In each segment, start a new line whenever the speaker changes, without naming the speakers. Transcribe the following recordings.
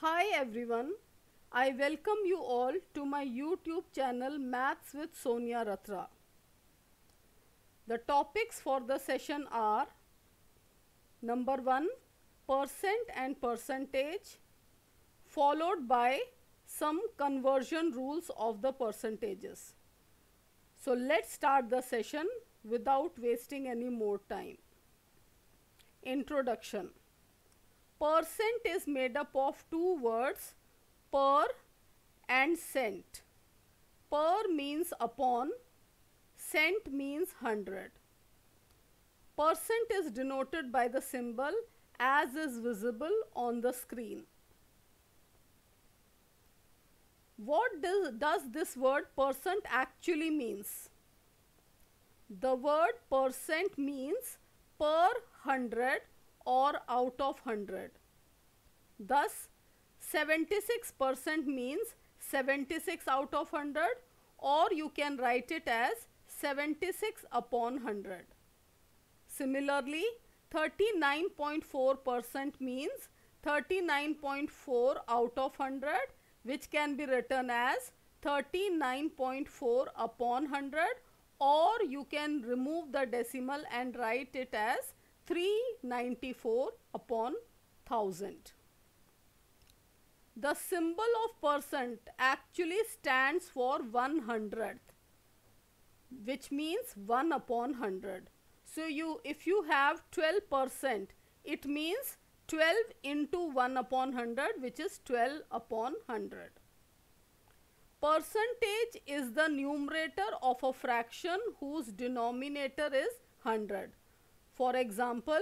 Hi everyone. I welcome you all to my YouTube channel Maths with Sonia Ratra. The topics for the session are number 1 percent and percentage followed by some conversion rules of the percentages. So let's start the session without wasting any more time. Introduction Percent is made up of two words per and cent. Per means upon, cent means hundred. Percent is denoted by the symbol as is visible on the screen. What does, does this word percent actually means? The word percent means per hundred or out of 100. Thus, 76% means 76 out of 100 or you can write it as 76 upon 100. Similarly, 39.4% means 39.4 out of 100 which can be written as 39.4 upon 100 or you can remove the decimal and write it as 394 upon 1000. The symbol of percent actually stands for 1 hundredth which means 1 upon 100. So you if you have 12 percent it means 12 into 1 upon 100 which is 12 upon 100. Percentage is the numerator of a fraction whose denominator is 100. For example,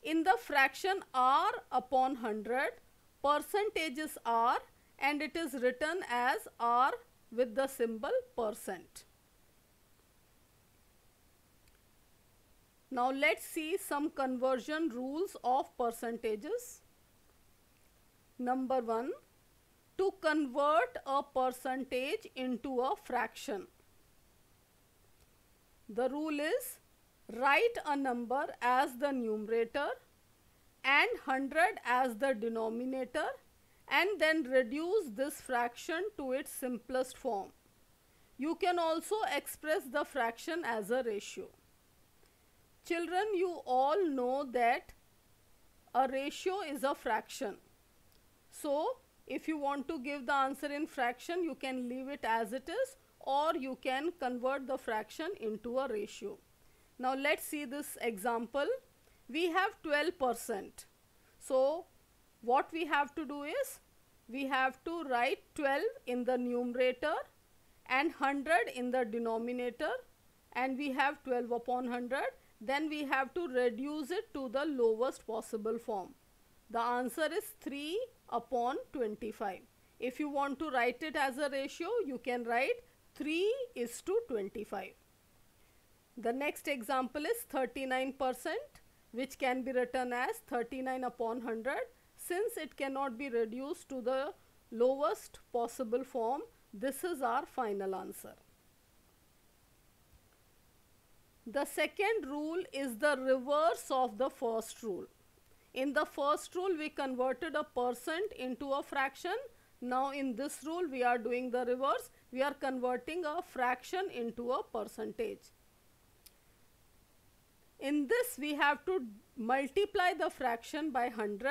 in the fraction r upon 100, percentages r and it is written as r with the symbol percent. Now let's see some conversion rules of percentages. Number 1. To convert a percentage into a fraction. The rule is write a number as the numerator and 100 as the denominator and then reduce this fraction to its simplest form. You can also express the fraction as a ratio. Children, you all know that a ratio is a fraction. So, if you want to give the answer in fraction, you can leave it as it is or you can convert the fraction into a ratio. Now let's see this example. We have 12%. So what we have to do is we have to write 12 in the numerator and 100 in the denominator and we have 12 upon 100 then we have to reduce it to the lowest possible form. The answer is 3 upon 25. If you want to write it as a ratio, you can write 3 is to 25. The next example is 39% which can be written as 39 upon 100 since it cannot be reduced to the lowest possible form this is our final answer. The second rule is the reverse of the first rule. In the first rule we converted a percent into a fraction. Now in this rule we are doing the reverse. We are converting a fraction into a percentage. In this we have to multiply the fraction by 100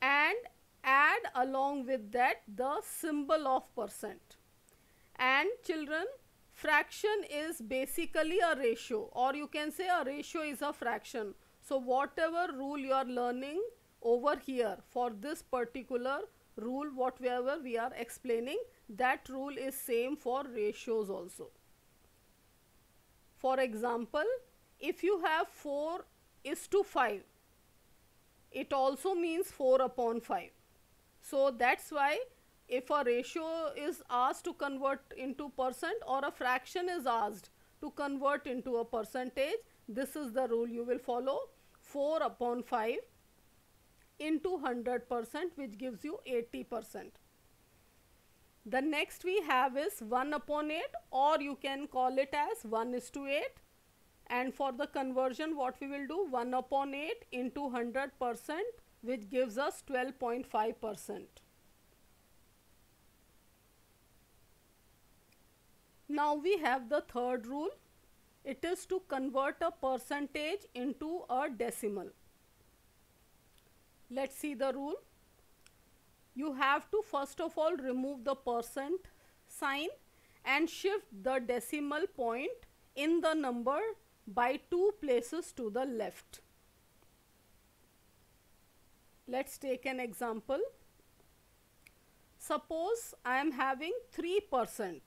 and add along with that the symbol of percent. And children fraction is basically a ratio or you can say a ratio is a fraction. So whatever rule you are learning over here for this particular rule whatever we are explaining that rule is same for ratios also. For example, if you have 4 is to 5 it also means 4 upon 5 so that's why if a ratio is asked to convert into percent or a fraction is asked to convert into a percentage this is the rule you will follow. 4 upon 5 into 100 percent which gives you 80 percent. The next we have is 1 upon 8 or you can call it as 1 is to 8 and for the conversion what we will do 1 upon 8 into 100 percent which gives us 12.5 percent. Now we have the third rule it is to convert a percentage into a decimal. Let us see the rule. You have to first of all remove the percent sign and shift the decimal point in the number by two places to the left. Let's take an example. Suppose I am having 3%.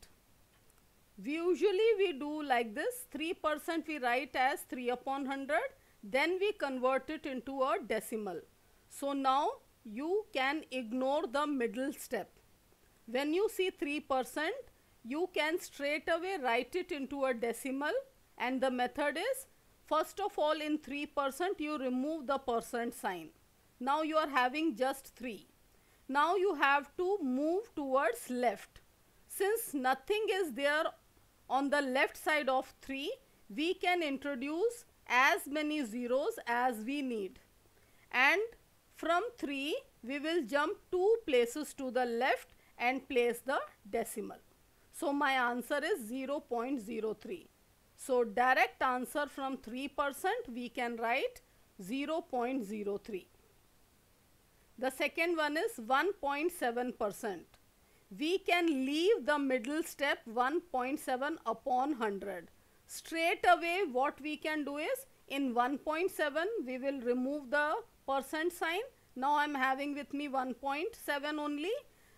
We usually we do like this 3% we write as 3 upon 100 then we convert it into a decimal. So now you can ignore the middle step. When you see 3% you can straight away write it into a decimal and the method is first of all in 3% you remove the percent sign. Now you are having just 3. Now you have to move towards left. Since nothing is there on the left side of 3, we can introduce as many zeros as we need. And from 3, we will jump 2 places to the left and place the decimal. So my answer is 0.03. So direct answer from 3% we can write 0.03. The second one is 1.7%. We can leave the middle step 1.7 upon 100. Straight away what we can do is in 1.7 we will remove the percent sign. Now I am having with me 1.7 only.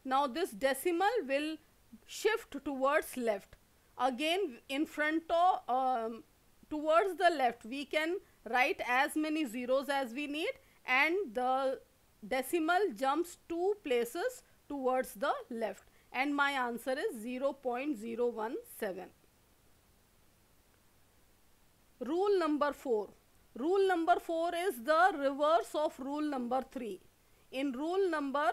Now this decimal will shift towards left. Again in front of um, towards the left we can write as many zeros as we need and the decimal jumps two places towards the left and my answer is 0.017. Rule number 4. Rule number 4 is the reverse of rule number 3. In rule number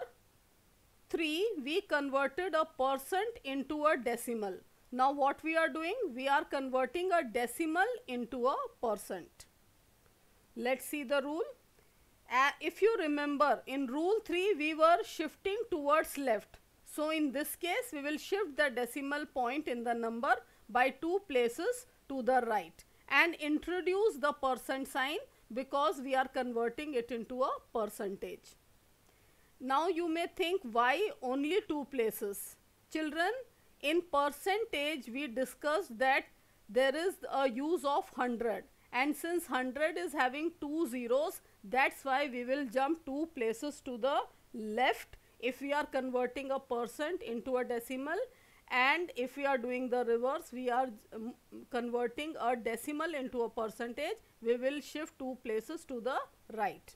3, we converted a percent into a decimal. Now what we are doing? We are converting a decimal into a percent. Let's see the rule uh, if you remember in rule 3 we were shifting towards left. So in this case we will shift the decimal point in the number by two places to the right and introduce the percent sign because we are converting it into a percentage. Now you may think why only two places? Children in percentage we discussed that there is a use of 100 and since 100 is having two zeros that's why we will jump two places to the left if we are converting a percent into a decimal and if we are doing the reverse we are um, converting a decimal into a percentage we will shift two places to the right.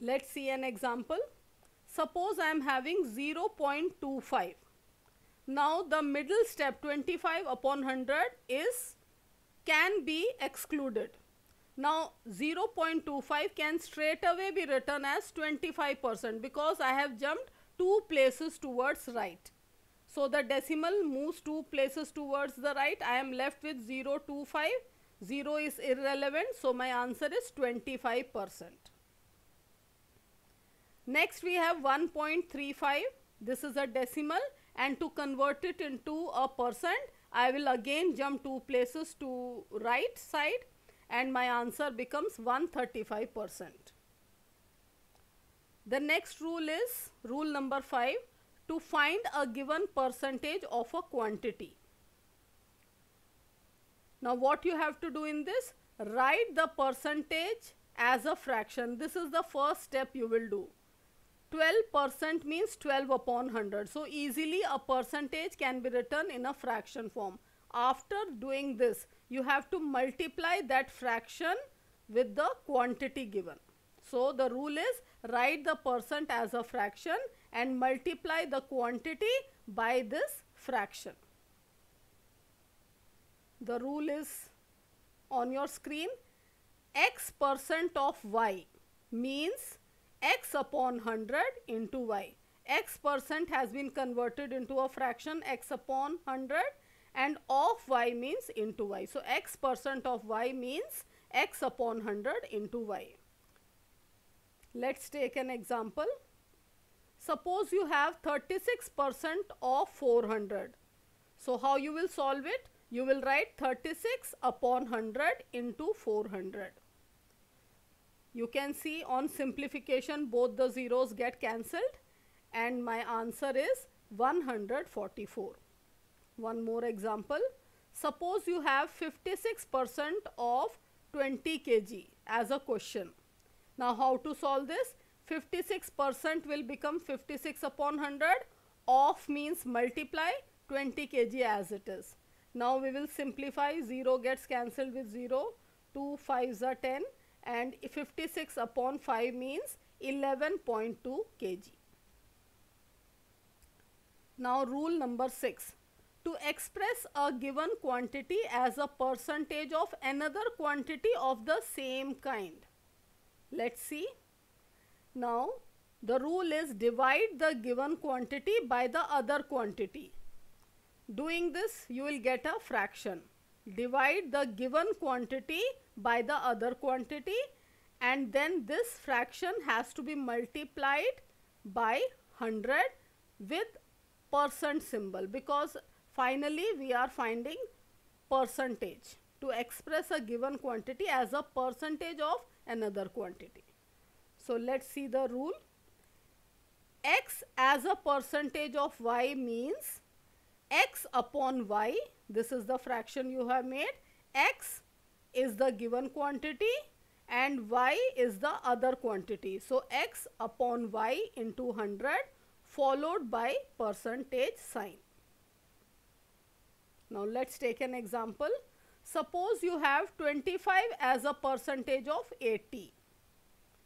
Let's see an example. Suppose I am having 0.25. Now the middle step 25 upon 100 is can be excluded. Now 0.25 can straight away be written as 25% because I have jumped two places towards right. So the decimal moves two places towards the right. I am left with 0.25. 0 is irrelevant. So my answer is 25%. Next we have 1.35. This is a decimal and to convert it into a percent I will again jump two places to right side and my answer becomes 135%. The next rule is rule number 5 to find a given percentage of a quantity. Now what you have to do in this? Write the percentage as a fraction. This is the first step you will do. 12% means 12 upon 100. So easily a percentage can be written in a fraction form. After doing this, you have to multiply that fraction with the quantity given. So the rule is write the percent as a fraction and multiply the quantity by this fraction. The rule is on your screen x percent of y means x upon 100 into y. x percent has been converted into a fraction x upon 100 and of y means into y. So, x percent of y means x upon 100 into y. Let us take an example. Suppose you have 36 percent of 400. So how you will solve it? You will write 36 upon 100 into 400. You can see on simplification both the zeros get cancelled and my answer is 144. One more example. Suppose you have 56% of 20 kg as a question. Now how to solve this? 56% will become 56 upon 100. Of means multiply 20 kg as it is. Now we will simplify 0 gets cancelled with 0. 2 5s are 10 and 56 upon 5 means 11.2 kg. Now rule number 6. To express a given quantity as a percentage of another quantity of the same kind. Let's see. Now the rule is divide the given quantity by the other quantity. Doing this you will get a fraction. Divide the given quantity by the other quantity and then this fraction has to be multiplied by 100 with percent symbol because finally we are finding percentage to express a given quantity as a percentage of another quantity. So let's see the rule. X as a percentage of Y means X upon Y, this is the fraction you have made, X is the given quantity and y is the other quantity. So, x upon y into 100 followed by percentage sign. Now, let us take an example. Suppose you have 25 as a percentage of 80.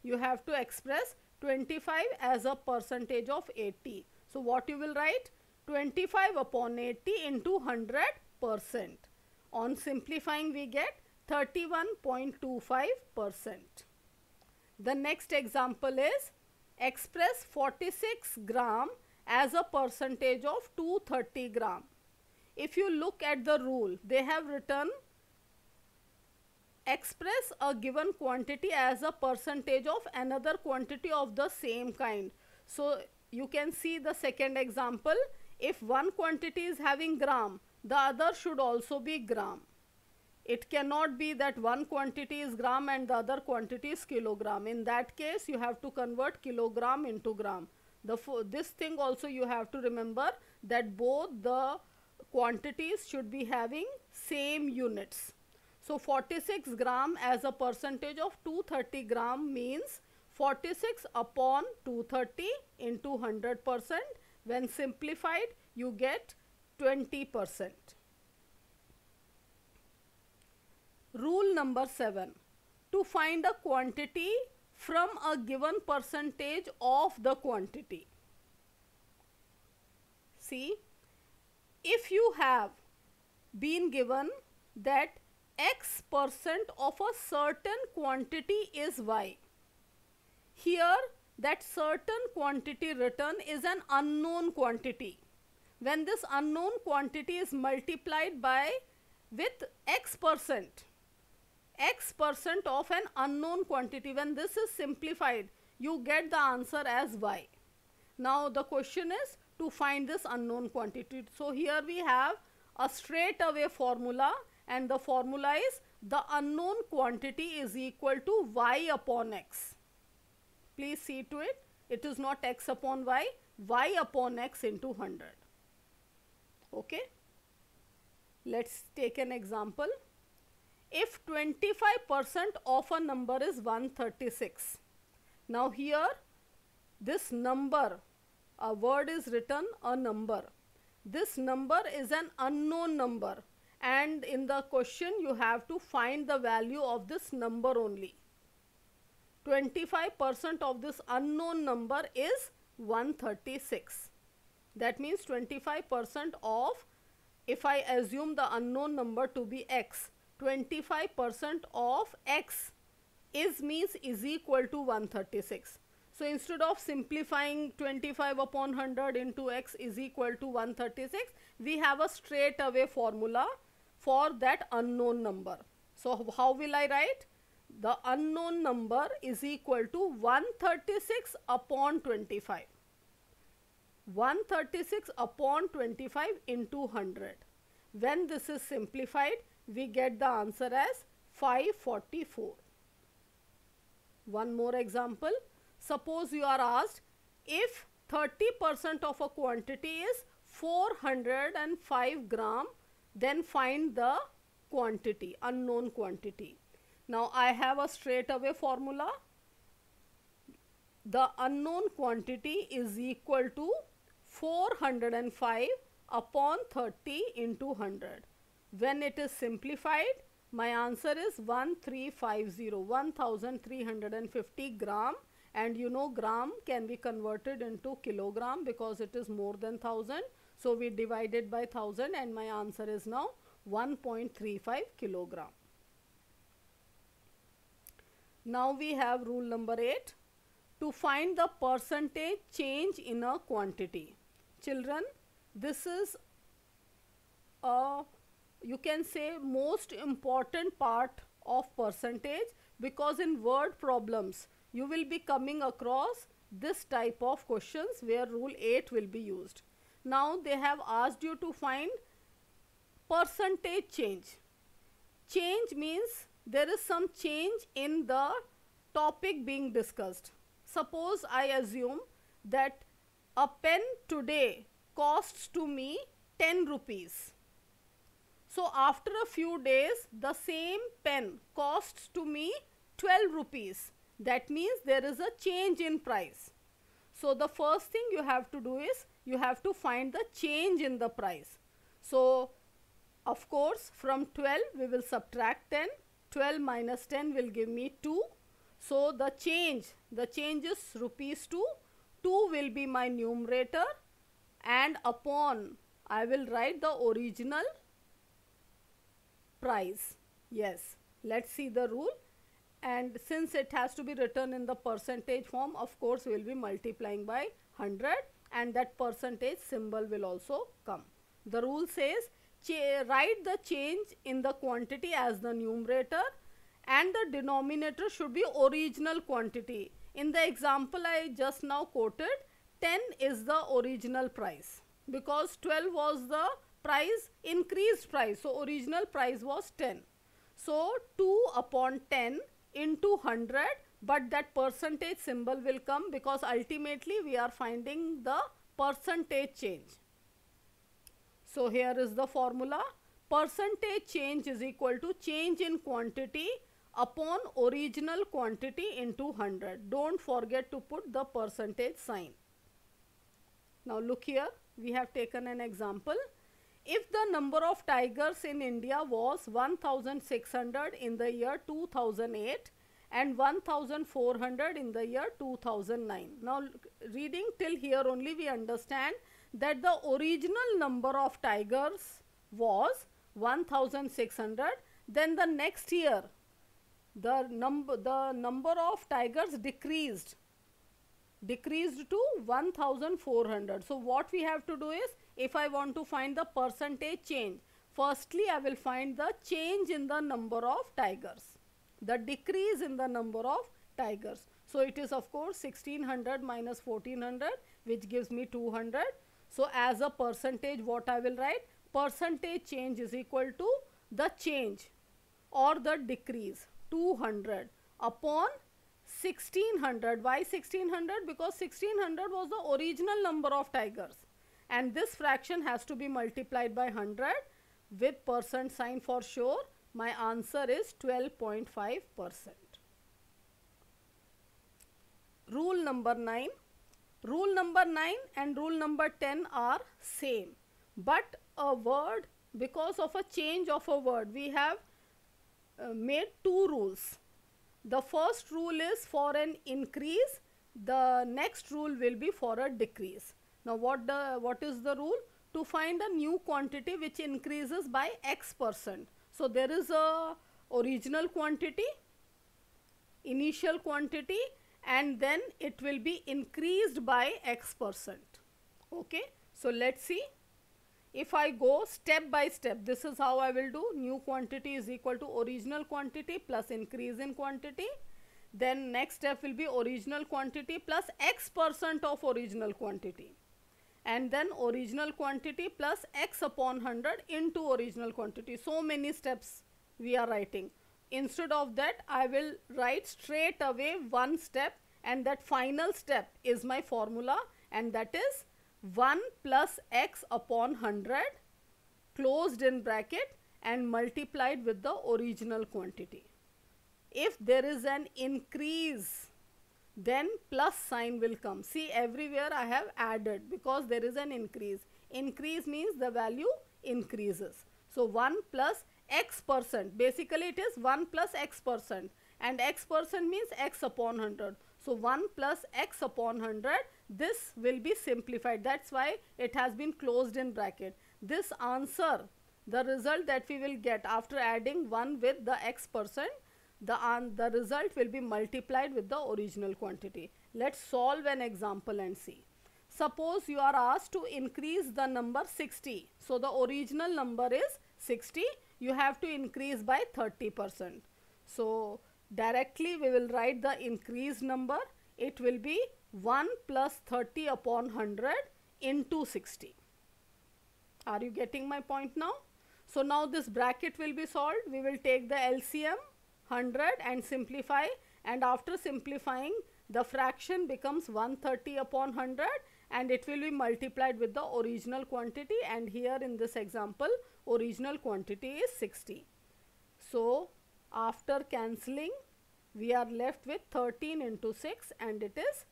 You have to express 25 as a percentage of 80. So, what you will write? 25 upon 80 into 100 percent. On simplifying we get 31.25 percent. The next example is express 46 gram as a percentage of 230 gram. If you look at the rule, they have written express a given quantity as a percentage of another quantity of the same kind. So, you can see the second example. If one quantity is having gram, the other should also be gram. It cannot be that one quantity is gram and the other quantity is kilogram. In that case, you have to convert kilogram into gram. The this thing also you have to remember that both the quantities should be having same units. So 46 gram as a percentage of 230 gram means 46 upon 230 into 100 percent. When simplified, you get 20 percent. Rule number 7. To find a quantity from a given percentage of the quantity. See, if you have been given that x percent of a certain quantity is y. Here that certain quantity written is an unknown quantity. When this unknown quantity is multiplied by with x percent, x percent of an unknown quantity. When this is simplified, you get the answer as y. Now the question is to find this unknown quantity. So here we have a straight away formula and the formula is the unknown quantity is equal to y upon x. Please see to it. It is not x upon y, y upon x into 100. Okay. Let's take an example if 25% of a number is 136. Now here this number, a word is written a number. This number is an unknown number and in the question you have to find the value of this number only. 25% of this unknown number is 136. That means 25% of if I assume the unknown number to be x 25% of x is means is equal to 136. So instead of simplifying 25 upon 100 into x is equal to 136, we have a straight away formula for that unknown number. So how will I write? The unknown number is equal to 136 upon 25. 136 upon 25 into 100. When this is simplified, we get the answer as 544. One more example. Suppose you are asked if 30% of a quantity is 405 gram, then find the quantity, unknown quantity. Now I have a straight away formula. The unknown quantity is equal to 405 upon 30 into 100. When it is simplified, my answer is 1350, 1350 gram and you know gram can be converted into kilogram because it is more than 1000. So we divided by 1000 and my answer is now 1.35 kilogram. Now we have rule number 8 to find the percentage change in a quantity. Children, this is a you can say most important part of percentage because in word problems you will be coming across this type of questions where rule 8 will be used. Now they have asked you to find percentage change. Change means there is some change in the topic being discussed. Suppose I assume that a pen today costs to me 10 rupees. So after a few days the same pen costs to me 12 rupees. That means there is a change in price. So the first thing you have to do is you have to find the change in the price. So of course from 12 we will subtract 10. 12 minus 10 will give me 2. So the change, the change is rupees 2. 2 will be my numerator and upon I will write the original price. Yes, let's see the rule and since it has to be written in the percentage form of course we will be multiplying by 100 and that percentage symbol will also come. The rule says write the change in the quantity as the numerator and the denominator should be original quantity. In the example I just now quoted 10 is the original price because 12 was the price increased price so original price was 10. So 2 upon 10 into 100 but that percentage symbol will come because ultimately we are finding the percentage change. So here is the formula percentage change is equal to change in quantity upon original quantity into 100. Don't forget to put the percentage sign. Now look here we have taken an example. If the number of tigers in India was 1600 in the year 2008 and 1400 in the year 2009. Now reading till here only we understand that the original number of tigers was 1600 then the next year the number the number of tigers decreased decreased to 1400 so what we have to do is if i want to find the percentage change firstly i will find the change in the number of tigers the decrease in the number of tigers. So it is of course 1600 minus 1400 which gives me 200. So as a percentage what I will write? Percentage change is equal to the change or the decrease 200 upon 1600. Why 1600? Because 1600 was the original number of tigers and this fraction has to be multiplied by 100 with percent sign for sure my answer is 12.5 percent. Rule number 9. Rule number 9 and rule number 10 are same. But a word, because of a change of a word, we have uh, made two rules. The first rule is for an increase. The next rule will be for a decrease. Now what, the, what is the rule? To find a new quantity which increases by x percent. So there is a original quantity, initial quantity and then it will be increased by x percent. Okay. So let's see. If I go step by step, this is how I will do. New quantity is equal to original quantity plus increase in quantity. Then next step will be original quantity plus x percent of original quantity. and then original quantity plus x upon 100 into original quantity. So many steps we are writing. Instead of that, I will write straight away one step and that final step is my formula and that is 1 plus x upon 100 closed in bracket and multiplied with the original quantity. If there is an increase then plus sign will come. See everywhere I have added because there is an increase. Increase means the value increases. So 1 plus x percent basically it is 1 plus x percent and x percent means x upon 100. So 1 plus x upon 100 this will be simplified that's why it has been closed in bracket. This answer the result that we will get after adding 1 with the x percent the, the result will be multiplied with the original quantity. Let's solve an example and see. Suppose you are asked to increase the number 60. So the original number is 60. You have to increase by 30%. So directly we will write the increased number. It will be 1 plus 30 upon 100 into 60. Are you getting my point now? So now this bracket will be solved. We will take the LCM 100 and simplify and after simplifying the fraction becomes 130 upon 100 and it will be multiplied with the original quantity and here in this example original quantity is 60. So after cancelling we are left with 13 into 6 and it is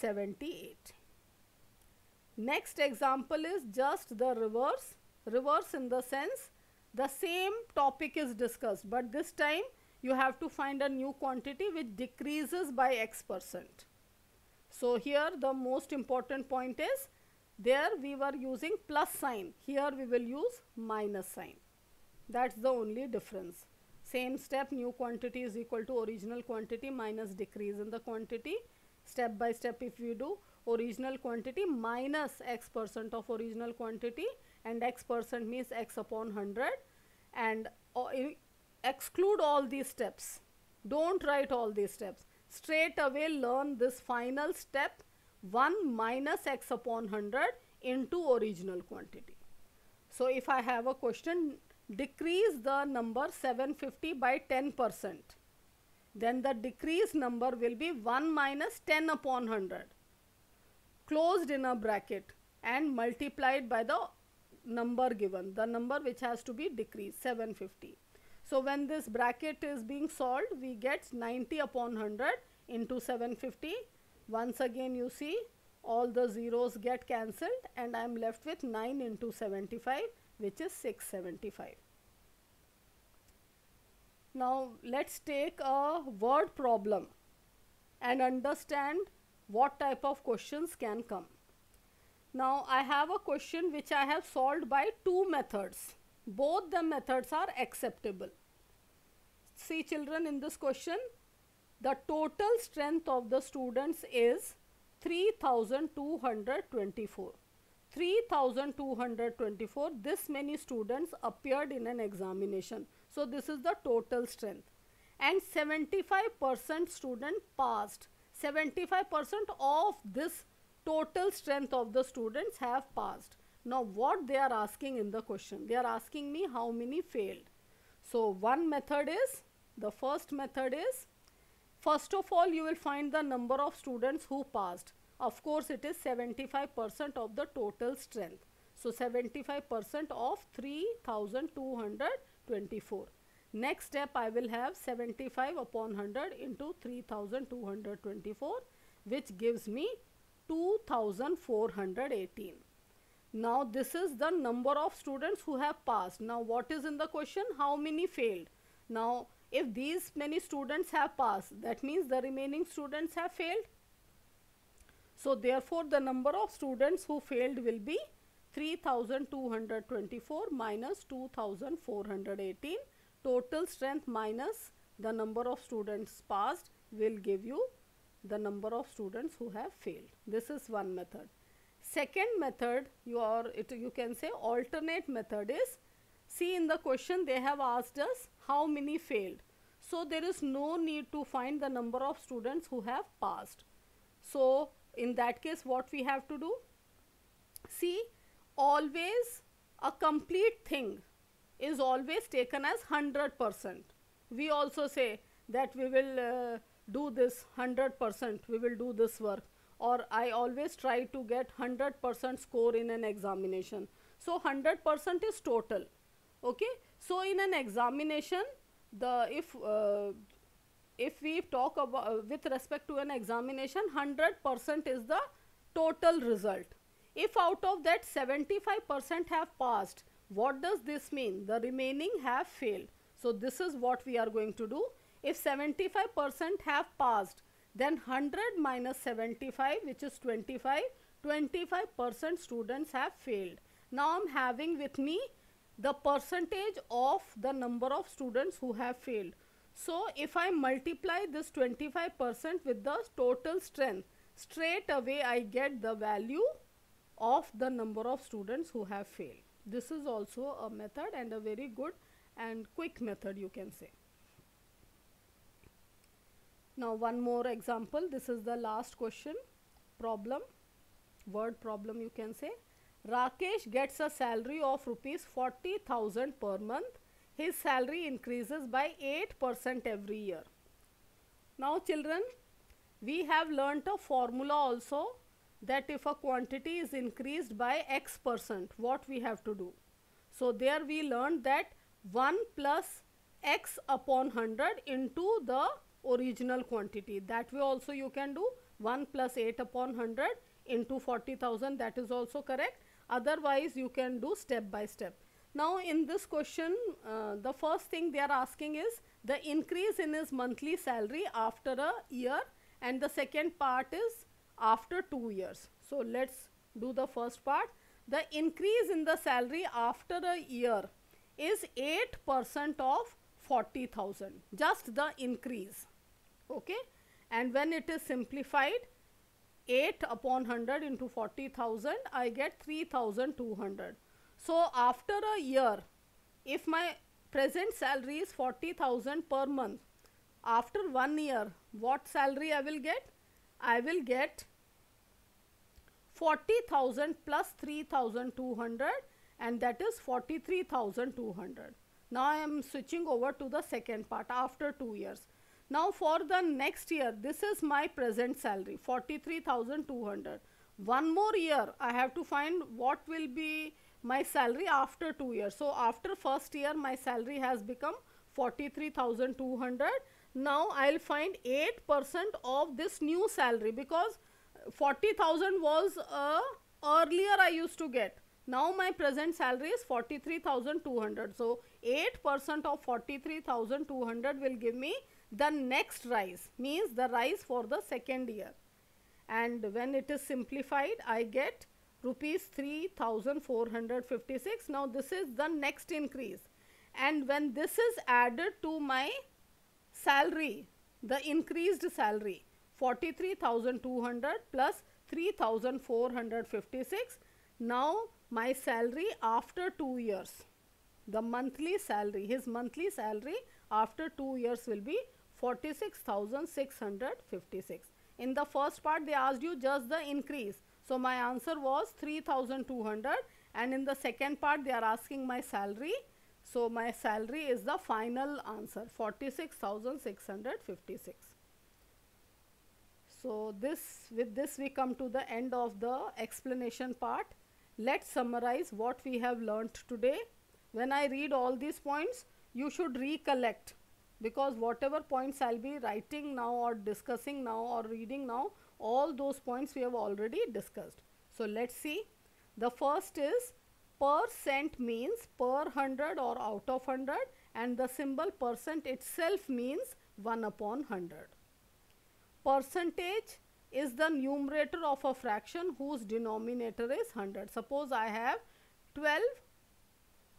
78. Next example is just the reverse. Reverse in the sense the same topic is discussed but this time you have to find a new quantity which decreases by x percent. So here the most important point is there we were using plus sign here we will use minus sign that's the only difference same step new quantity is equal to original quantity minus decrease in the quantity step by step if we do original quantity minus x percent of original quantity and x percent means x upon 100 and uh, exclude all these steps. Don't write all these steps. Straight away learn this final step 1 minus x upon 100 into original quantity. So if I have a question decrease the number 750 by 10 percent then the decreased number will be 1 minus 10 upon 100 closed in a bracket and multiplied by the number given the number which has to be decreased 750 so when this bracket is being solved, we get 90 upon 100 into 750. Once again you see all the zeros get cancelled and I am left with 9 into 75 which is 675. Now let's take a word problem and understand what type of questions can come. Now I have a question which I have solved by two methods. Both the methods are acceptable see children in this question the total strength of the students is 3224 3224 this many students appeared in an examination so this is the total strength. And 75% student passed. 75% of this total strength of the students have passed. Now what they are asking in the question? They are asking me how many failed. So one method is the first method is first of all you will find the number of students who passed. Of course it is 75% of the total strength. So 75% of 3224. Next step I will have 75 upon 100 into 3224 which gives me 2418. Now this is the number of students who have passed. Now what is in the question? How many failed? Now if these many students have passed, that means the remaining students have failed. So therefore, the number of students who failed will be 3224 minus 2418. Total strength minus the number of students passed will give you the number of students who have failed. This is one method. Second method, you, are, it, you can say alternate method is, see in the question they have asked us how many failed. So there is no need to find the number of students who have passed. So in that case what we have to do? see always a complete thing is always taken as 100%. We also say that we will uh, do this 100%, we will do this work or I always try to get 100% score in an examination. So 100% is total. Okay. So in an examination, the if uh, if we talk about uh, with respect to an examination, 100% is the total result. If out of that 75% have passed, what does this mean? The remaining have failed. So this is what we are going to do. If 75% have passed, then 100 minus 75 which is 25, 25% students have failed. Now I am having with me the percentage of the number of students who have failed. So if I multiply this 25% with the total strength, straight away I get the value of the number of students who have failed. This is also a method and a very good and quick method you can say. Now one more example, this is the last question, problem, word problem you can say. Rakesh gets a salary of rupees 40,000 per month. His salary increases by 8% every year. Now children, we have learnt a formula also that if a quantity is increased by x percent, what we have to do. So there we learned that 1 plus x upon 100 into the original quantity. That way also you can do 1 plus 8 upon 100 into 40,000 that is also correct. Otherwise you can do step by step. Now in this question uh, the first thing they are asking is the increase in his monthly salary after a year and the second part is after 2 years. So let's do the first part. The increase in the salary after a year is 8% of 40,000 just the increase. Okay? And when it is simplified 8 upon 100 into 40,000 I get 3200 so after a year if my present salary is 40,000 per month after one year what salary I will get? I will get 40,000 plus 3,200 and that is 43,200. Now I am switching over to the second part after 2 years. Now for the next year, this is my present salary 43,200. One more year, I have to find what will be my salary after 2 years. So after first year, my salary has become 43,200. Now I'll find 8% of this new salary because 40,000 was uh, earlier I used to get. Now my present salary is 43,200. So 8% of 43,200 will give me the next rise means the rise for the second year. And when it is simplified I get rupees 3456. Now this is the next increase and when this is added to my salary the increased salary 43,200 plus 3,456. Now my salary after 2 years, the monthly salary, his monthly salary after 2 years will be 46,656. In the first part they asked you just the increase. So my answer was 3200 and in the second part they are asking my salary. So my salary is the final answer 46,656. So this with this we come to the end of the explanation part. Let's summarize what we have learnt today. When I read all these points, you should recollect because whatever points I'll be writing now or discussing now or reading now, all those points we have already discussed. So let's see. The first is percent means per hundred or out of hundred and the symbol percent itself means 1 upon 100. Percentage is the numerator of a fraction whose denominator is 100. Suppose I have 12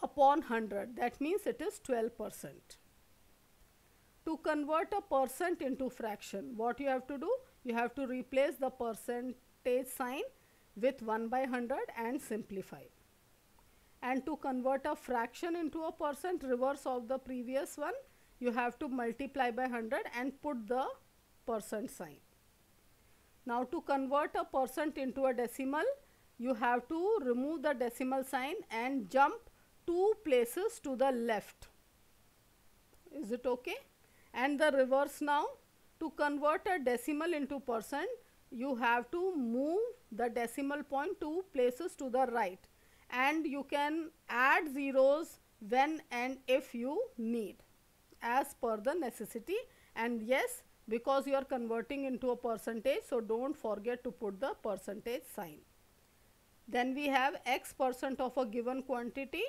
upon 100 that means it is 12 percent. To convert a percent into fraction what you have to do? You have to replace the percentage sign with 1 by 100 and simplify. And to convert a fraction into a percent reverse of the previous one you have to multiply by 100 and put the percent sign. Now to convert a percent into a decimal, you have to remove the decimal sign and jump two places to the left. Is it okay? And the reverse now. To convert a decimal into percent, you have to move the decimal point two places to the right. And you can add zeros when and if you need as per the necessity. And yes, because you are converting into a percentage, so don't forget to put the percentage sign. Then we have x percent of a given quantity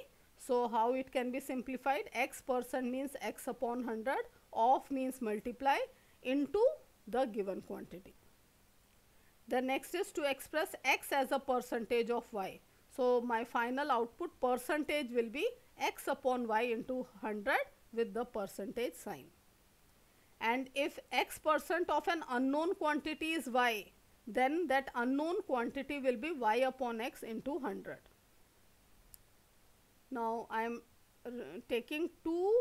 so, how it can be simplified? x percent means x upon 100, of means multiply into the given quantity. The next is to express x as a percentage of y. So, my final output percentage will be x upon y into 100 with the percentage sign. And if x percent of an unknown quantity is y, then that unknown quantity will be y upon x into 100. Now, I am uh, taking two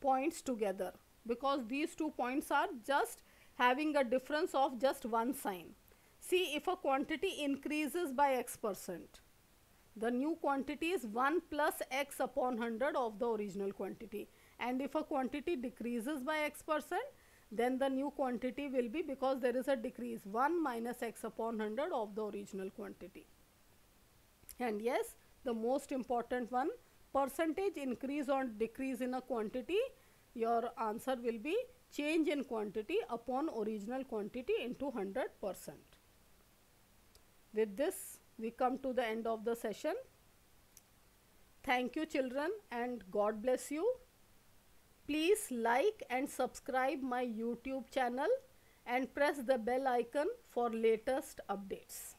points together because these two points are just having a difference of just one sign. See if a quantity increases by x percent, the new quantity is 1 plus x upon 100 of the original quantity and if a quantity decreases by x percent then the new quantity will be because there is a decrease 1 minus x upon 100 of the original quantity. And yes, the most important one percentage increase or decrease in a quantity, your answer will be change in quantity upon original quantity into 100 percent. With this, we come to the end of the session. Thank you children and God bless you. Please like and subscribe my YouTube channel and press the bell icon for latest updates.